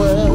world.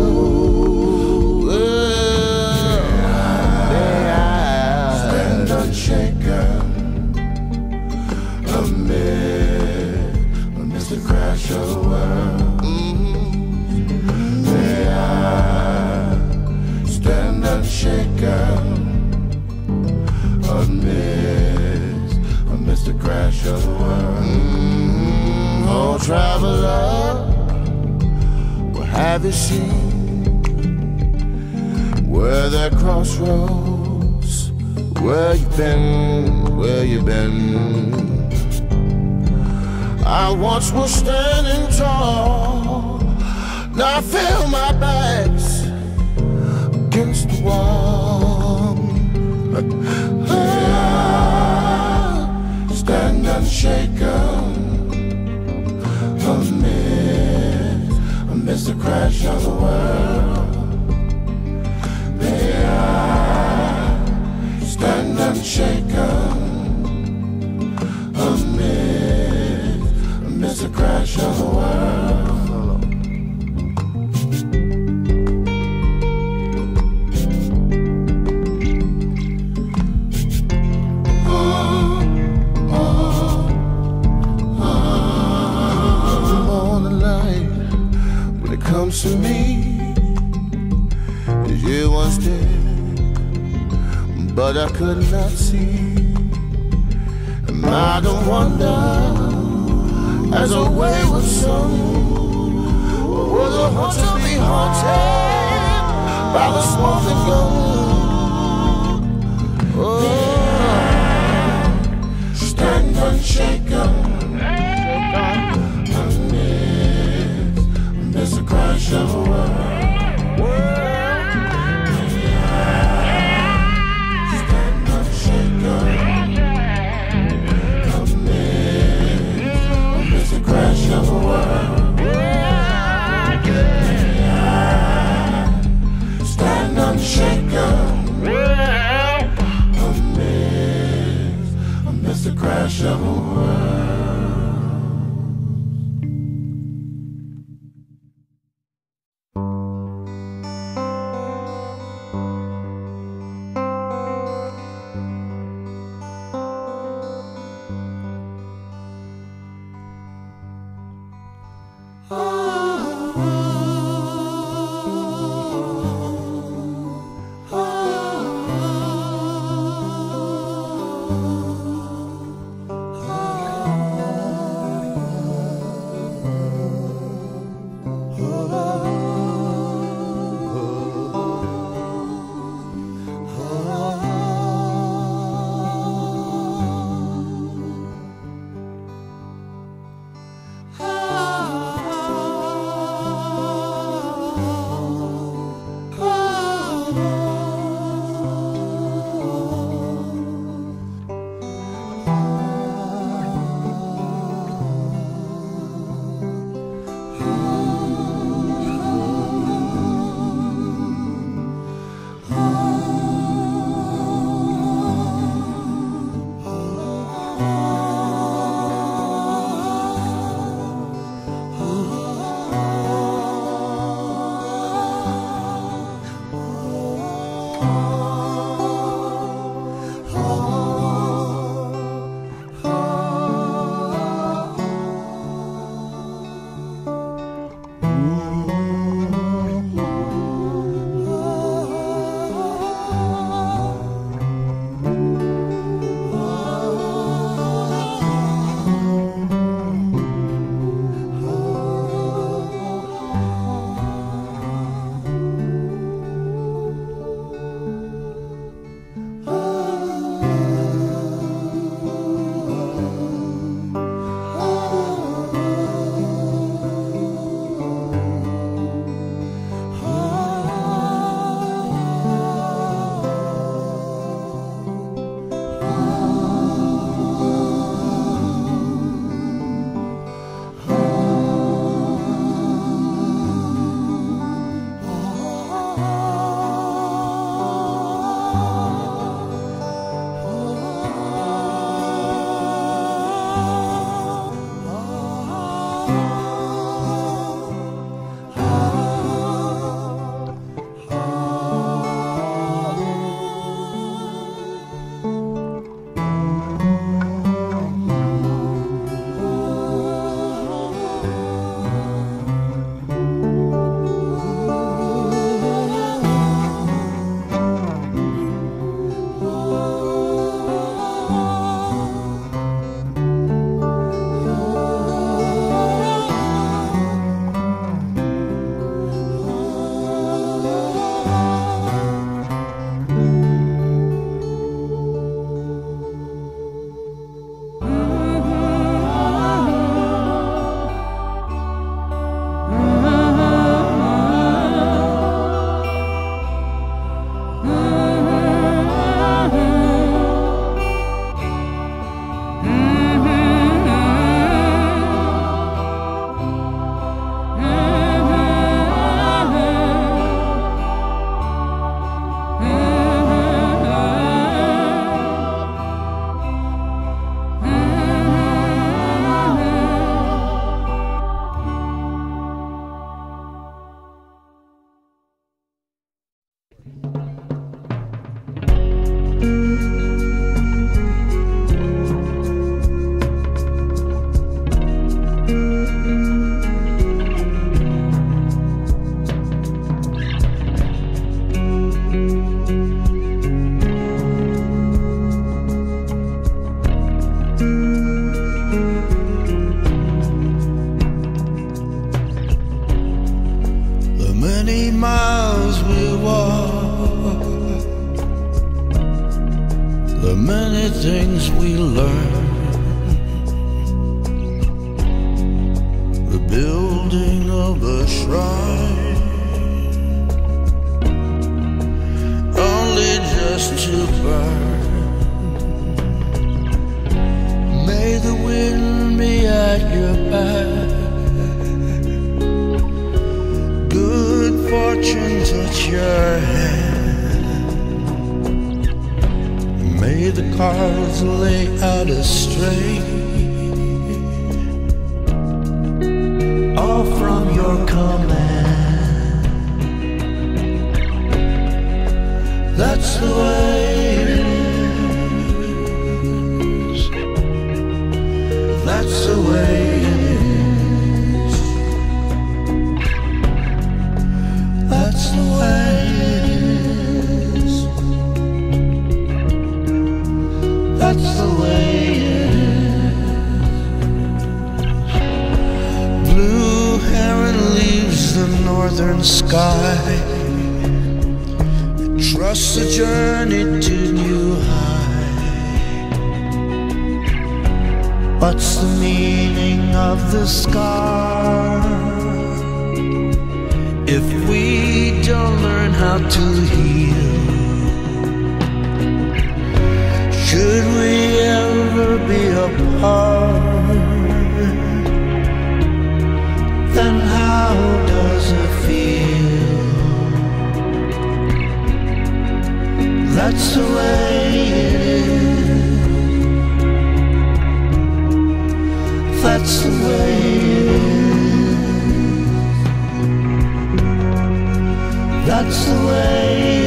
that I could not see. Am I the wonder as a wayward son? Or will the haunted be haunted by the smoking gun? Oh, stand unshaken. Amidst the crash of a world. Oh. the many things we learn, the building of a shrine. Only just to burn. May the wind be at your back. Fortune touch your hand. May the cards lay out a straight. All from your command. That's the way northern sky. Trust the journey to new high. What's the meaning of the scar? If we don't learn how to heal, should we That's the way it is. That's the way it is. That's the way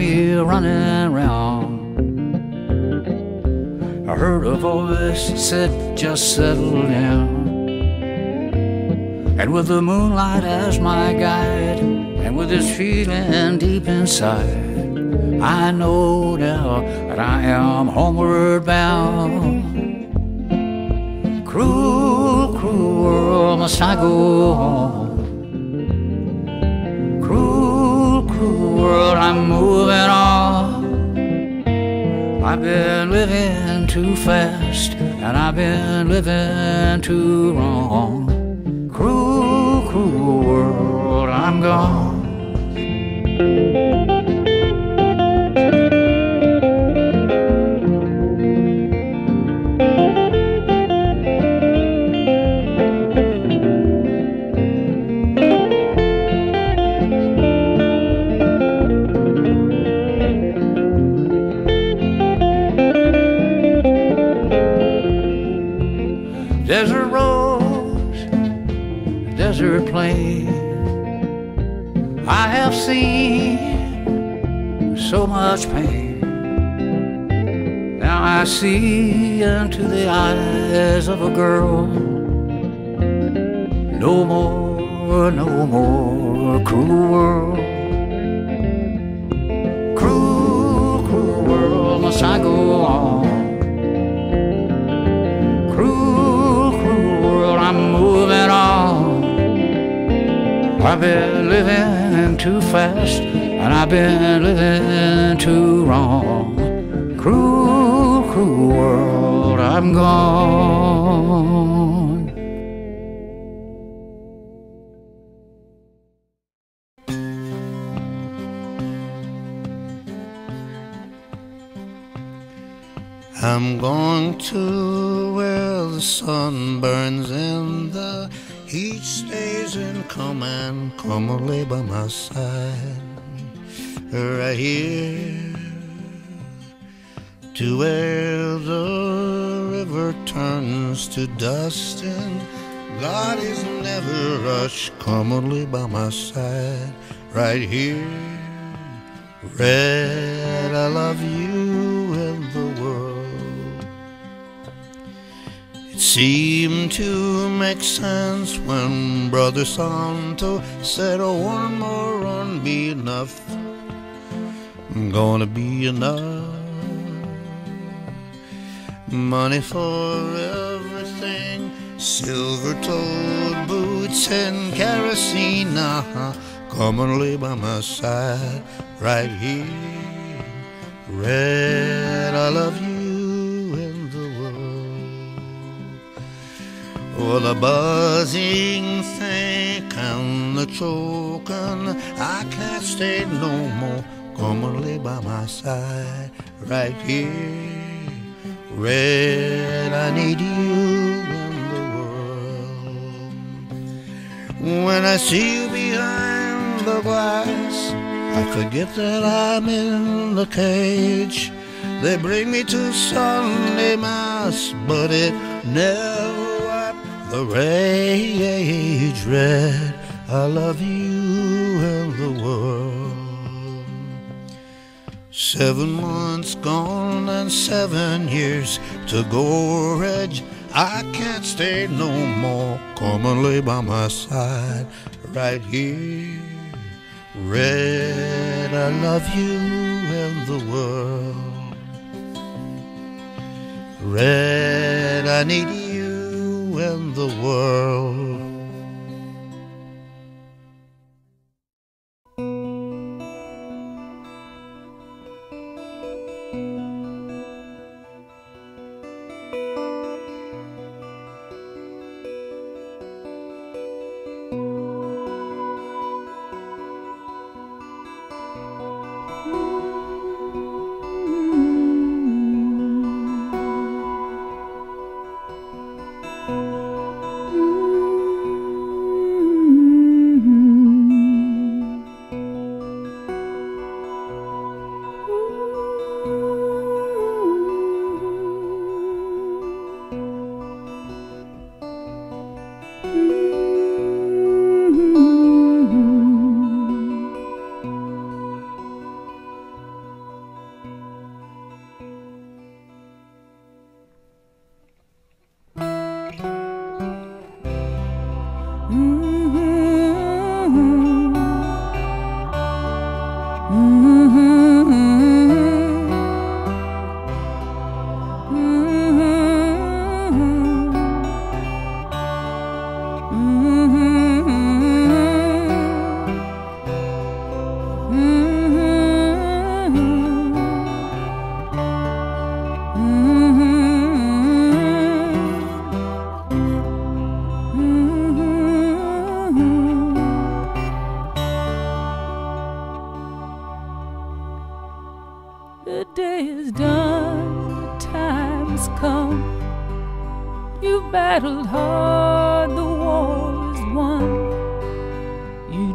me running round. I heard a voice that said, just settle down. And with the moonlight as my guide, and with this feeling deep inside, I know now that I am homeward bound. Cruel, cruel world, must I go on? World, I'm moving on. I've been living too fast, and I've been living too wrong. Cruel, cruel world, I'm gone. So much pain. Now I see into the eyes of a girl. No more, no more cruel world. Cruel, cruel world, must I go on? Cruel, cruel world, I'm moving on. I've been living too fast, and I've been living too wrong. Cruel, cruel world, I'm gone. I'm going to where the sun burns and the heat stays and come and come and lay by my side. Right here to where the river turns to dust and God is never rush. Come and lay by my side. Right here. Red, I love you and the world. It seemed to make sense when Brother Santo said, oh, one more run be enough. Gonna be enough. Money for everything, silver toed boots and kerosene. Uh-huh. Come and lay by my side right here. Red, I love you and the world. For the buzzing think and the choking, I can't stay no more. Lay by my side right here. Red, I need you in the world. When I see you behind the glass, I forget that I'm in the cage. They bring me to Sunday Mass, but it never wiped the rage red. I love you and the world. Seven months gone and seven years to go, Red. I can't stay no more. Come and lay by my side right here. Red, I love you and the world. Red, I need you in the world.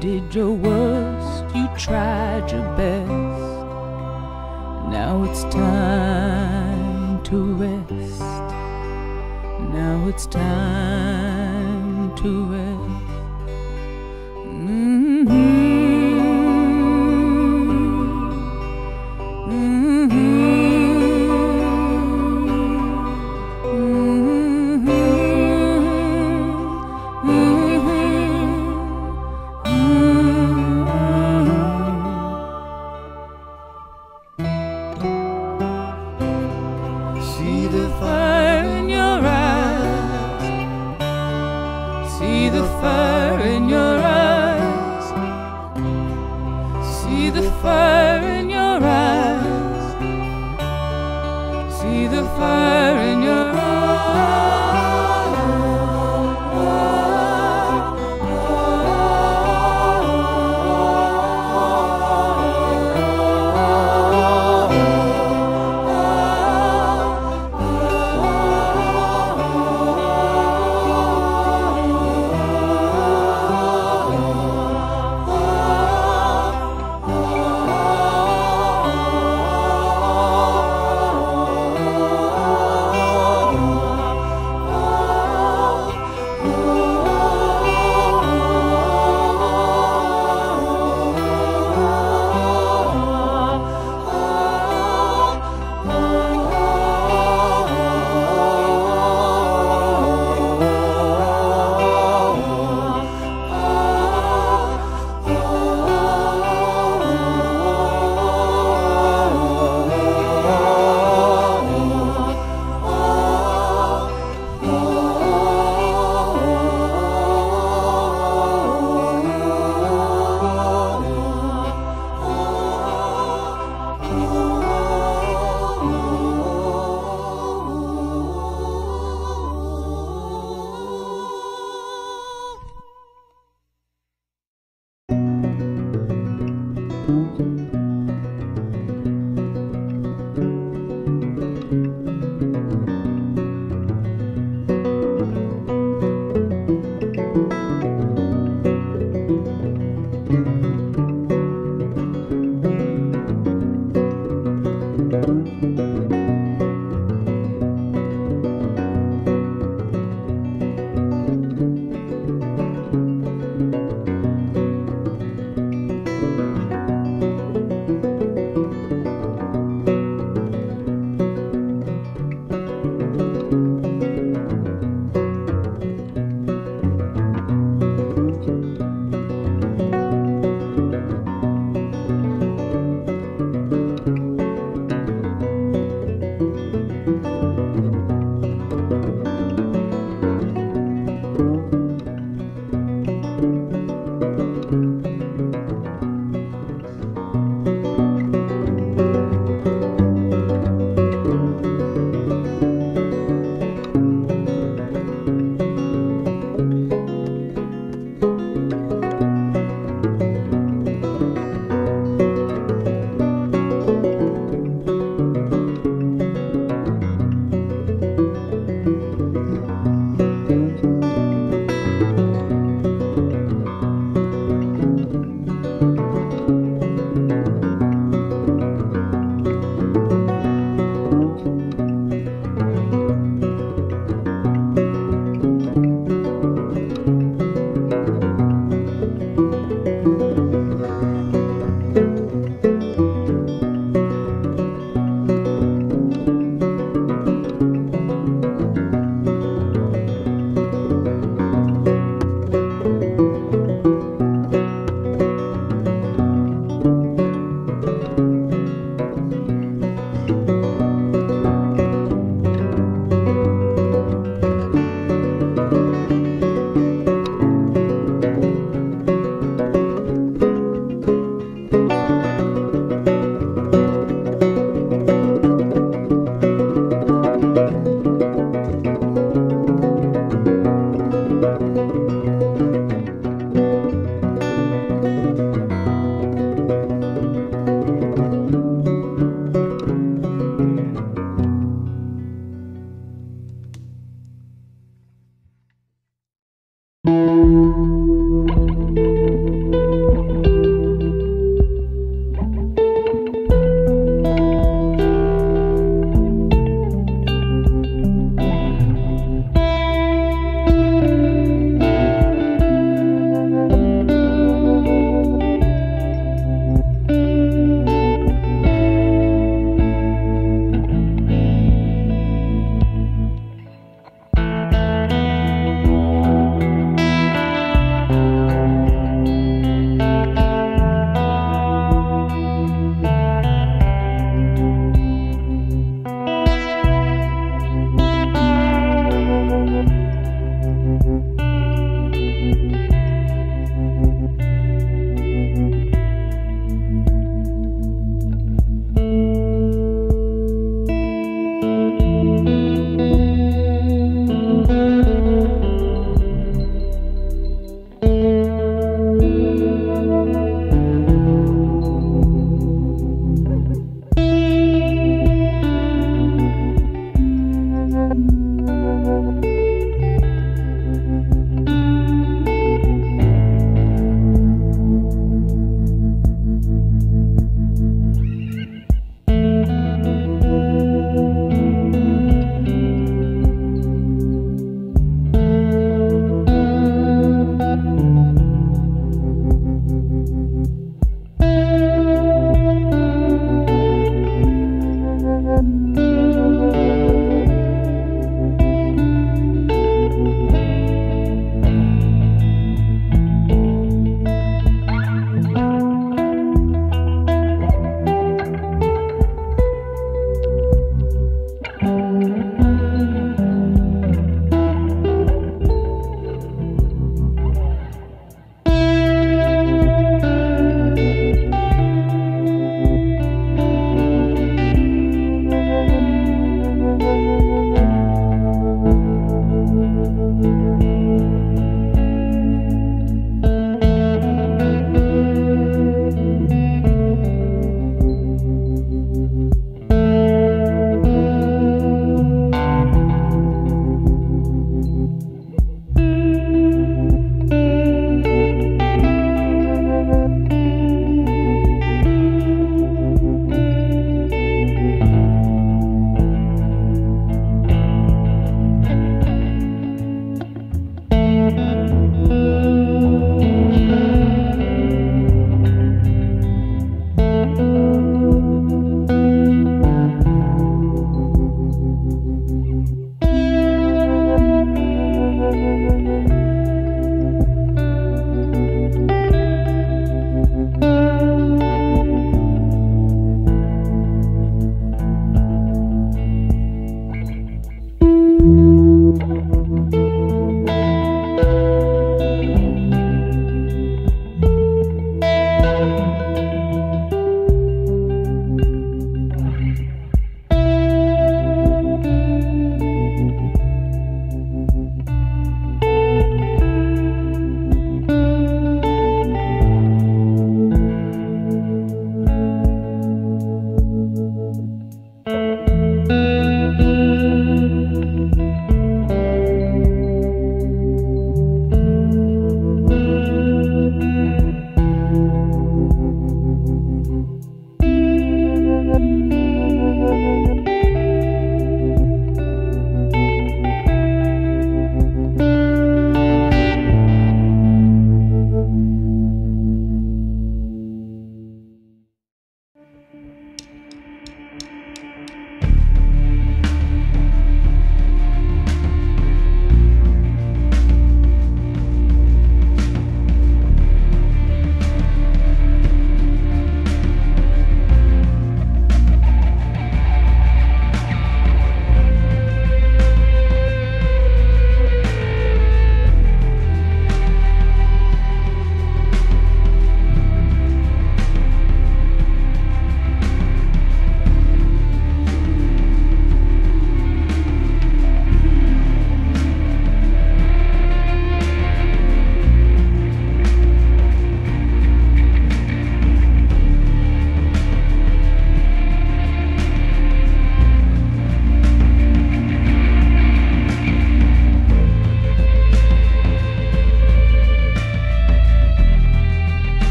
Did your worst, you tried your best. Now it's time to rest. Now it's time to rest.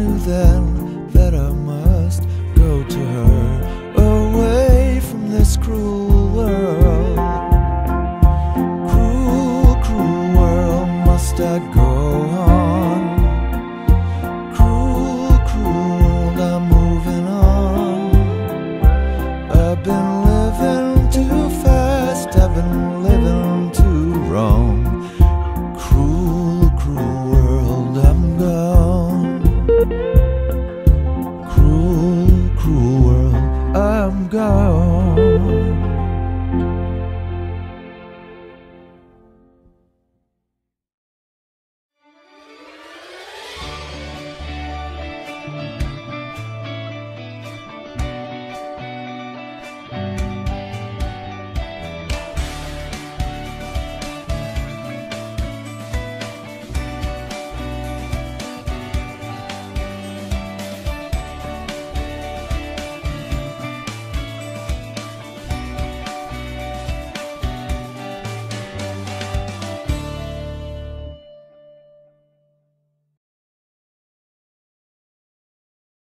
Knew then